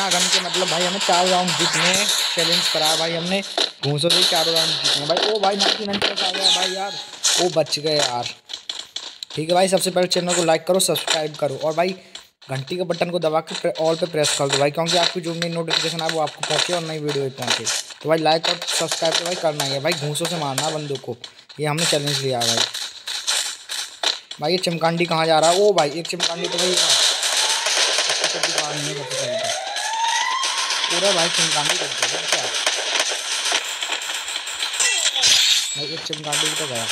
बिना गन के मतलब भाई हमें चार राउंड जीतने चैलेंज करा भाई हमने। घूसों से चारों राउंड जीतने। भाई, ओ भाई, नाइनटी नाइन प्लस आ गया भाई यार। वो बच गए यार। ठीक है भाई, सबसे पहले चैनल को लाइक करो सब्सक्राइब करो। और भाई, घंटी के बटन को दबा के ऑल पे प्रेस कर दो भाई, क्योंकि आपकी जो नई नोटिफिकेशन आए वो आपको पहुँचे और नई वीडियो भी पहुँचे। तो भाई लाइक और सब्सक्राइब तो भाई करना ही है। भाई, घूसों से मारना बंदूक को। ये हमने चैलेंज लिया भाई। भाई, ये चमकांडी कहाँ जा रहा है? ओ भाई एक चमकांडी तो भाई पूरा भाई चमकांडी करते हैं क्या? भाई एक चमकांडी तो गया।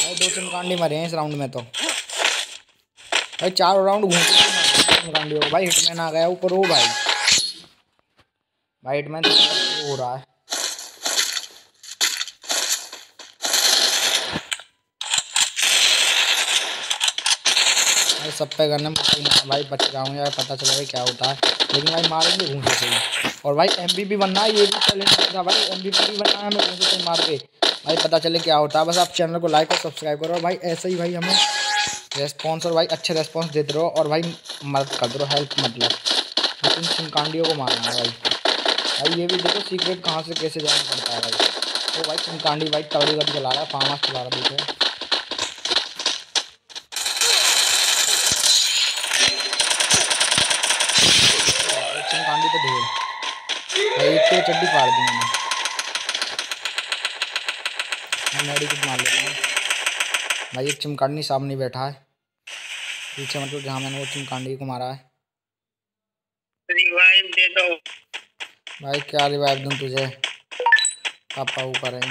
भाई दो चमकांडी मरे हैं इस राउंड में तो। भाई चार राउंड घूमते चमकांडी हो भाई हिटमैन आ गया ऊपर हो भाई। भाई हिटमैन तो हो रहा है भाई सब पे करने में भाई, बच जाऊँ यार, पता चलेगा क्या होता है। लेकिन भाई, मारेंगे घूमते से और भाई एम भी बनना है ये भी चैलेंज था भाई। एम बी भी बनना है हमें घूमते से मार के? भाई, पता चले क्या होता है। बस आप चैनल को लाइक और सब्सक्राइब करो। भाई, ऐसे ही भाई, हमें रेस्पॉन्स और भाई, अच्छे रेस्पॉन्स देते रहो। और भाई मदद कर दो हेल्प मतलब। लेकिन चिमकांडियों को मारना है भाई। भाई, ये भी देखो सीक्रेट कहाँ से कैसे जाना पड़ता है भाई। तो भाई, चिमकांडी भाई तवड़ी गड्डी चला रहा है फार्म हाउस चला रहा देखो चिमकांडी तो ढेर भाई चड्डी फाड़ दी मैंने। मैडी कुछ मार लेता हूँ भाई, एक चिमकांडी सामने बैठा है। पीछे मतलब जहाँ मैंने वो चिमकांडी को मारा है। भाई, क्या रिवाइव दूँ तुझे? पापा ऊपर है।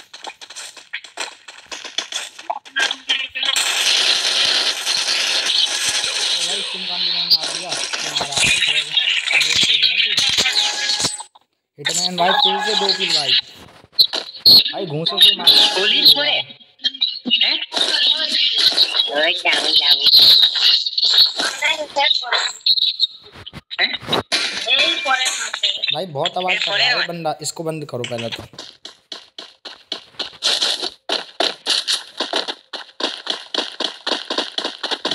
एंड भाई फिर से दो किल भाई भाई घूसों से मार गोली छोड़े हैं। ओए जाओ जाओ। भाई बहुत आवाज़ कर रहा है। बंदा इसको बंद करो पहले तो।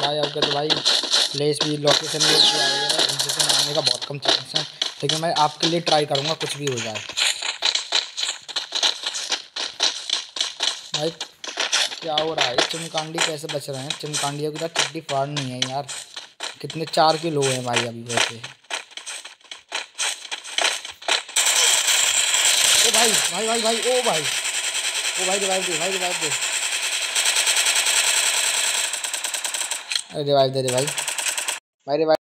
भाई अब तो भाई प्लेस भी लोकेशन भी आ रही है। इनसे मारने का बहुत कम चांस है। लेकिन मैं आपके लिए ट्राई करूँगा, कुछ भी हो जाए। भाई, क्या हो रहा है? चिमकांडी कैसे बच रहे हैं? चिमकांडियों की तरह चड्डी फाड़ नहीं है यार। कितने चार किलो हैं भाई अभी वैसे। ओ भाई भाई भाई भाई, ओ भाई। ओ भाई, रिवाइव दे, भाई, रिवाइव दे। अरे, रिवाइव दे रे भाई। भाई, रिवाइव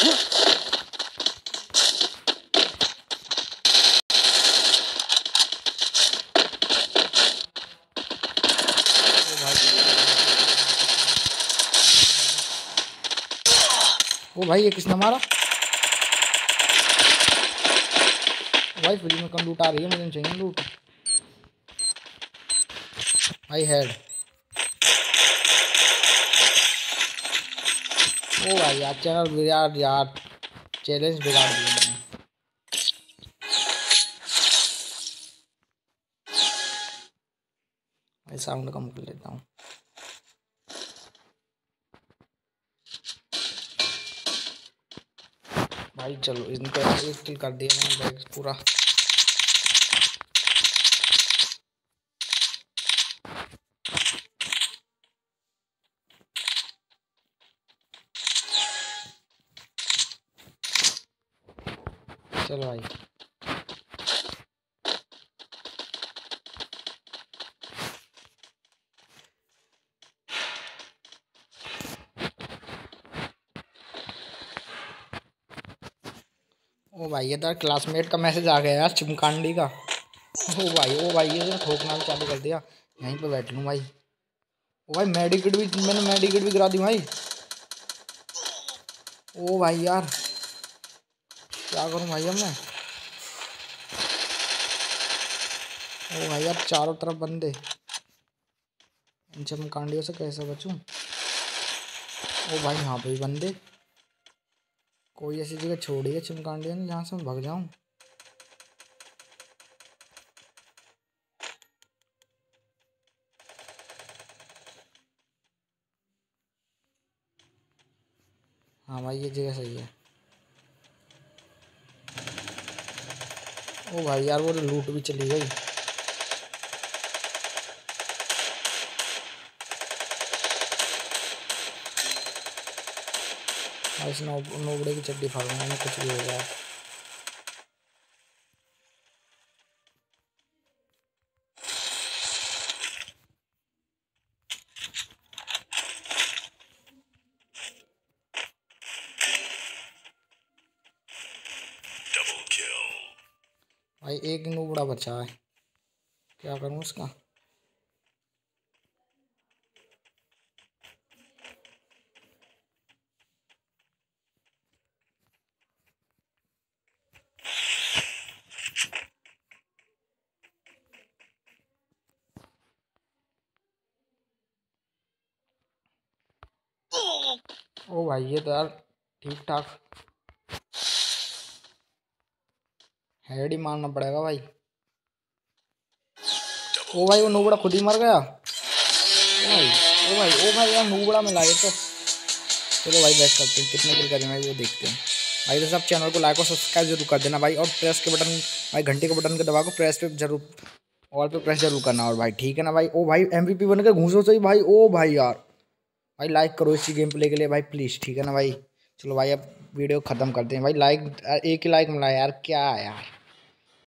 ओ भाई, ये किसने मारा? भाई, फ्री में कम लूट आ रही है, मुझे चाहिए लूट। आई हेड ओ भाई यार, चैनल यार यार चैलेंज बिगाड़ दिया मैंने। साउंड कम कर लेता हूँ। भाई चलो, इनको एक किल कर दिया मैंने पूरा। चलो भाई ओ भाई इधर क्लासमेट का मैसेज आ गया यार, चिमकांडी का। ओ भाई ओ भाई, ये ठोकना भी चालू कर दिया। यहीं पे बैठ लूँ भाई। ओ भाई, मेडिकेट भी, मैंने मेडिकेट भी करा दी भाई। ओ भाई यार क्या करूँ भाई अब मैं। ओ भाई यार चारों तरफ़ बंदे। इन चमकांडियों से कैसे बचूं? ओ भाई यहाँ पे भी बंदे। कोई ऐसी जगह छोड़ी है चिमकांडिया ने जहाँ से मैं भग जाऊँ? हाँ भाई ये जगह सही है। ओ भाई यार, वो तो लूट भी चली गई। इस नोबड़े की चड्डी फाड़ना कुछ भी हो गया भाई, एक नूबड़ा बचा है। क्या करूँ उसका ओ भाई, ये तो यार ठीक ठाक हेड ही मारना पड़ेगा भाई। ओ भाई, वो नूबड़ा खुद ही मर गया। ओ भाई ओ भाई ओ भाई, यार नूबड़ा में लाए तो। चलो भाई बैठ करते हैं कितने किल करें भाई, वो देखते हैं। भाई तो सब चैनल को लाइक और सब्सक्राइब ज़रूर कर देना भाई, और प्रेस के बटन भाई, घंटे के बटन के दबा को प्रेस पे ज़रूर और पे प्रेस ज़रूर करना और भाई, ठीक है ना भाई? ओ भाई एम बन के घूसो सही भाई, ओ भाई यार। भाई लाइक करो इसी गेम प्ले के लिए भाई प्लीज़ ठीक है ना भाई? चलो भाई, अब वीडियो ख़त्म करते हैं भाई लाइक एक ही लाइक मिला यार, क्या यार?